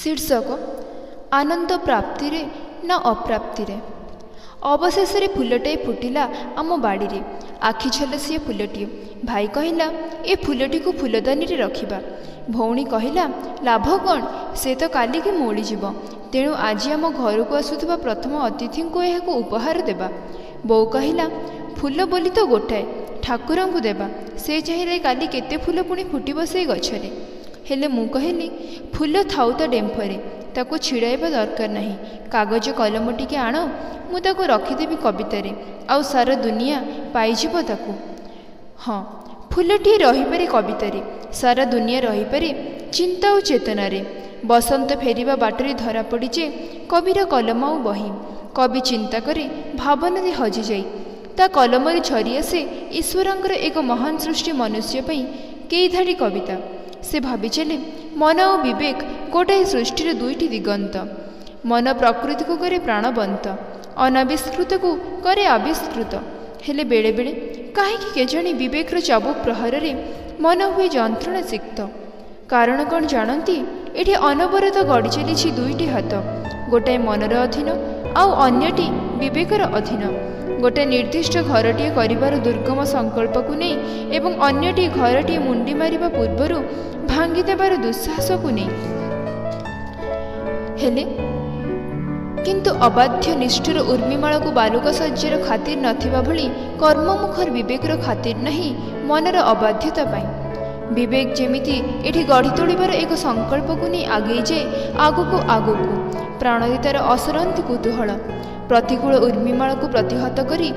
ଶୀର୍ଷକ ଆନନ୍ଦ ପ୍ରାପ୍ତିରେ ନା ଅପ୍ରାପ୍ତିରେ ଅବଶେଷରେ ଫୁଲଟାଏ ଫୁଟିଲା ଆମ ବାଡ଼ିରେ। ଆଖି ଝଲସିଆ ଫୁଲଟିଏ। ଭାଇ କହିଲା ଏ ଫୁଲଟିକୁ ଫୁଲଦାନୀରେ ରଖିବା ଭଉଣୀ କହିଲା ଲାଭ କ'ଣ? ସେ ତ କାଲିକି ମଉଳିଯିବ। ତେଣୁ ଆଜି ଆମ ଘରକୁ ଆସୁଥିବା ପ୍ରଥମ ଅତିଥିଙ୍କୁ ଏହାକୁ ଉପହାର ଦେବା ବୋଉ କହିଲା ଫୁଲ ବୋଲି ତ ଗୋଟାଏ। ଠାକୁରଙ୍କୁ ଦେବା। ସେ ଚାହିଁଲେ କାଲି କେତେ ଫୁଲ ପୁଣି ଫୁଟିବ ସେଇ ଗଛରେ? ହେଲେ ମୁଁ କହିଲି ଫୁଲ ଥାଉ ତ ଡେମ୍ଫରେ ତାକୁ ଛିଡ଼ାଇବା ଦରକାର ନାହିଁ। କାଗଜ କଲମ ଟିକେ ଆଣ ମୁଁ ତାକୁ ରଖିଦେବି କବିତାରେ। ଆଉ ସାରା ଦୁନିଆ ପାଇଯିବ ତାକୁ ହଁ ଫୁଲଟିଏ ରହିପାରେ କବିତାରେ ସାରା ଦୁନିଆ ରହିପାରେ ଚିନ୍ତା ଓ ଚେତନାରେ। ବସନ୍ତ ଫେରିବା ବାଟରେ ଧରାପଡ଼ିଛେ କବିର କଲମ ଆଉ ବହି। କବି ଚିନ୍ତା କରେ ଭାବନାରେ ହଜିଯାଇ ତା କଲମରେ ଝରି ଆସେ ଈଶ୍ୱରଙ୍କର ଏକ ମହାନ ସୃଷ୍ଟି ମନୁଷ୍ୟ ପାଇଁ କେଇ ଧାଡ଼ି କବିତା। ସେ ଭାବିଚାଲେ ମନ ଓ ବିବେକ ଗୋଟାଏ ସୃଷ୍ଟିର ଦୁଇଟି ଦିଗନ୍ତ। ମନ ପ୍ରକୃତିକୁ କରେ ପ୍ରାଣବନ୍ତ ଅନାବିଷ୍କୃତକୁ କରେ ଆବିଷ୍କୃତ। ହେଲେ ବେଳେବେଳେ କାହିଁକି କେଜାଣି ବିବେକର ଚାବୁକ ପ୍ରହାରରେ ମନ ହୁଏ ଯନ୍ତ୍ରଣା ସିକ୍ତ। କାରଣ କ'ଣ ଜାଣନ୍ତି ଏଠି ଅନବରତ ଗଡ଼ି ଚାଲିଛି ଦୁଇଟି ହାତ ଗୋଟାଏ ମନର ଅଧୀନ ଆଉ ଅନ୍ୟଟି ବିବେକର ଅଧୀନ। ଗୋଟାଏ ନିର୍ଦ୍ଦିଷ୍ଟ ଘରଟିଏ କରିବାର ଦୁର୍ଗମ ସଂକଳ୍ପକୁ ନେଇ ଏବଂ ଅନ୍ୟଟି ଘରଟିଏ ମୁଣ୍ଡି ମାରିବା ପୂର୍ବରୁ ଭାଙ୍ଗିଦେବାର ଦୁଃସାହସକୁ ନେଇ। ହେଲେ କିନ୍ତୁ ଅବାଧ୍ୟ ନିଷ୍ଠୁର ଉର୍ମିମାଳକୁ ବାଲୁକ ଶଯ୍ୟାର ଖାତିର ନଥିବା ଭଳି କର୍ମମୁଖର ବିବେକର ଖାତିର ନାହିଁ ମନର ଅବାଧ୍ୟତା ପାଇଁ। ବିବେକ ଯେମିତି ଏଠି ଗଢ଼ି ତୋଳିବାର ଏକ ସଂକଳ୍ପକୁ ନେଇ ଆଗେଇ ଯାଏ ଆଗକୁ ଆଗକୁ। ପ୍ରାଣରେ ତାର ଅସରନ୍ତି କୁତୂହଳ। ପ୍ରତିକୂଳ ଉର୍ମିମାଳକୁ ପ୍ରତିହତ କରି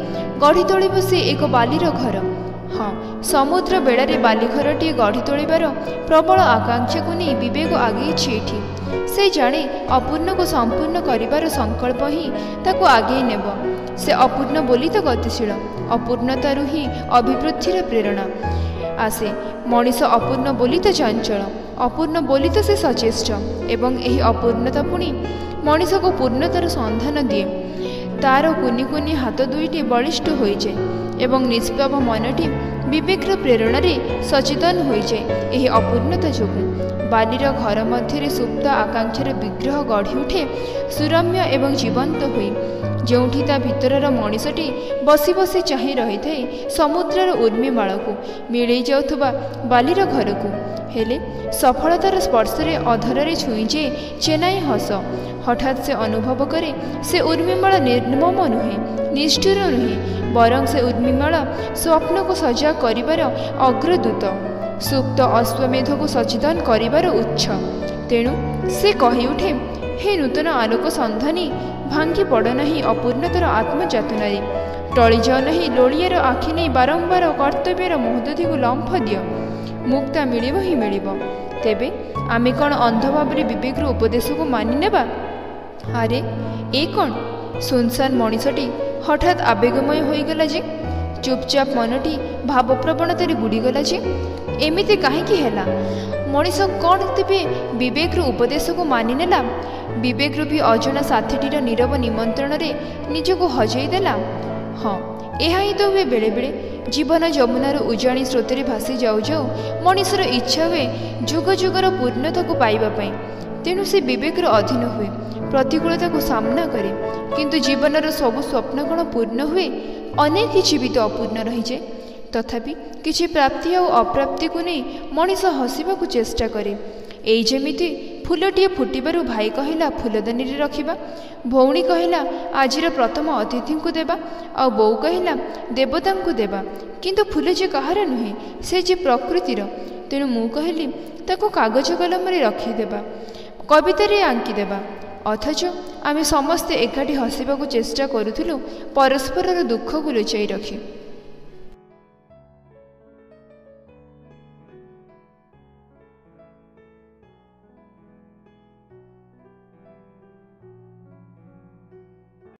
ଗଢ଼ି ତୋଳିବ ସେ ଏକ ବାଲିର ଘର। ହଁ ସମୁଦ୍ର ବେଳାରେ ବାଲିଘରଟିଏ ଗଢ଼ି ତୋଳିବାର ପ୍ରବଳ ଆକାଂକ୍ଷାକୁ ନେଇ ବିବେକ ଆଗେଇଛି ଏଠି। ସେ ଜାଣେ ଅପୂର୍ଣ୍ଣକୁ ସମ୍ପୂର୍ଣ୍ଣ କରିବାର ସଂକଳ୍ପ ହିଁ ତାକୁ ଆଗେଇ ନେବ। ସେ ଅପୂର୍ଣ୍ଣ ବୋଲି ତ ଗତିଶୀଳ ଅପୂର୍ଣ୍ଣତାରୁ ହିଁ ଅଭିବୃଦ୍ଧିର ପ୍ରେରଣା। ଆସେ ମଣିଷ ଅପୂର୍ଣ୍ଣ ବୋଲି ତ ଚଞ୍ଚଳ ଅପୂର୍ଣ୍ଣ ବୋଲି ତ ସେ ସଚେଷ୍ଟ ଏବଂ ଏହି ଅପୂର୍ଣ୍ଣତା ପୁଣି ମଣିଷକୁ ପୂର୍ଣ୍ଣତାର ସନ୍ଧାନ ଦିଏ। ତାର କୁନି କୁନି ହାତ ଦୁଇଟି ବଳିଷ୍ଠ ହୋଇଯାଏ। ଏବଂ ନିଷ୍ପାପ ମନଟି ବିବେକର ପ୍ରେରଣାରେ ସଚେତନ ହୋଇଯାଏ। ଏହି ଅପୂର୍ଣ୍ଣତା ଯୋଗୁଁ ବାଲିର ଘର ମଧ୍ୟରେ ସୁପ୍ତ ଆକାଂକ୍ଷାର ବିଗ୍ରହ ଗଢ଼ି ଉଠେ ସୁରମ୍ୟ ଏବଂ ଜୀବନ୍ତ ହୋଇ ଯେଉଁଠି ତା ଭିତରର ମଣିଷଟି ବସି ବସି ଚାହିଁ ରହିଥାଏ ସମୁଦ୍ରର ଉର୍ମିମାଳକୁ ମିଳେଇ ଯାଉଥିବା ବାଲିର ଘରକୁ। ହେଲେ ସଫଳତାର ସ୍ପର୍ଶରେ ଅଧରରେ ଛୁଇଁଯାଏ ଚେନାଇ ହସ। ହଠାତ୍ ସେ ଅନୁଭବ କରେ ସେ ଉର୍ମିମାଳ ନିର୍ମମ ନୁହେଁ ନିଷ୍ଠୁର ନୁହେଁ ବରଂ ସେ ଉର୍ମିମାଳ ସ୍ୱପ୍ନକୁ ସଜା କରିବାର ଅଗ୍ରଦୂତ ସୁପ୍ତ ଅଶ୍ୱମେଧକୁ ସଚେତନ କରିବାର ଉଚ୍ଛ। ତେଣୁ ସେ କହିଉଠେ ହେ ନୂତନ ଆଲୋକ ସନ୍ଧାନୀ ଭାଙ୍ଗି ପଡ଼ ନାହିଁ ଅପୂର୍ଣ୍ଣତାର ଆତ୍ମଯାତନାରେ ଟଳିଯାଅ ନାହିଁ ଲୋଳିଆର ଆଖି ନେଇ ବାରମ୍ବାର କର୍ତ୍ତବ୍ୟର ମହୋଦଧିକୁ ଲମ୍ଫ ଦିଅ। ମୁକ୍ତା ମିଳିବ ହିଁ ମିଳିବ। ତେବେ ଆମେ କ'ଣ ଅନ୍ଧ ଭାବରେ ବିବେକର ଉପଦେଶକୁ ମାନି ନେବା ଆରେ ଏ କ'ଣ? ସୁନସାନ ମଣିଷଟି ହଠାତ୍ ଆବେଗମୟ ହୋଇଗଲା ଯେ ଚୁପଚାପ ମନଟି ଭାବପ୍ରବଣତାରେ ବୁଡ଼ିଗଲା ଯେ ଏମିତି କାହିଁକି ହେଲା? ମଣିଷ କ'ଣ ତେବେ ବିବେକର ଉପଦେଶକୁ ମାନିନେଲା? ବିବେକ ରୂପୀ ଅଜଣା ସାଥୀଟିର ନିରବ ନିମନ୍ତ୍ରଣରେ ନିଜକୁ ହଜେଇ ଦେଲା? ହଁ ଏହା ହିଁ ତ ହୁଏ ବେଳେବେଳେ। ଜୀବନ ଯମୁନାର ଉଜାଣି ସ୍ରୋତରେ ଭାସି ଯାଉ ଯାଉ ମଣିଷର ଇଚ୍ଛା ହୁଏ ଯୁଗ ଯୁଗର ପୂର୍ଣ୍ଣତାକୁ ପାଇବା ପାଇଁ। ତେଣୁ ସେ ବିବେକର ଅଧୀନ ହୁଏ ପ୍ରତିକୂଳତାକୁ ସାମ୍ନା କରେ। କିନ୍ତୁ ଜୀବନର ସବୁ ସ୍ୱପ୍ନ କ'ଣ ପୂର୍ଣ୍ଣ ହୁଏ? ଅନେକ କିଛି ବି ତ ଅପୂର୍ଣ୍ଣ ରହିଯାଏ। ତଥାପି କିଛି ପ୍ରାପ୍ତି ଆଉ ଅପ୍ରାପ୍ତିକୁ ନେଇ ମଣିଷ ହସିବାକୁ ଚେଷ୍ଟା କରେ। ଏଇ ଯେମିତି ଫୁଲଟିଏ ଫୁଟିବାରୁ ଭାଇ କହିଲା ଫୁଲଦାନୀରେ ରଖିବା ଭଉଣୀ କହିଲା ଆଜିର ପ୍ରଥମ ଅତିଥିଙ୍କୁ ଦେବା ଆଉ ବୋଉ କହିଲା ଦେବତାଙ୍କୁ ଦେବା କିନ୍ତୁ ଫୁଲ ଯେ କାହାର ନୁହେଁ ସେ ଯେ ପ୍ରକୃତିର। ତେଣୁ ମୁଁ କହିଲି ତାକୁ କାଗଜ କଲମରେ ରଖିଦେବା। କବିତାରେ ଆଙ୍କିଦେବା। ଅଥଚ ଆମେ ସମସ୍ତେ ଏକାଠି ହସିବାକୁ ଚେଷ୍ଟା କରୁଥିଲୁ ପରସ୍ପରର ଦୁଃଖକୁ ଲୁଚାଇ ରଖି।